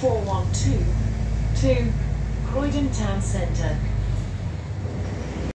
412 to Croydon Town Centre.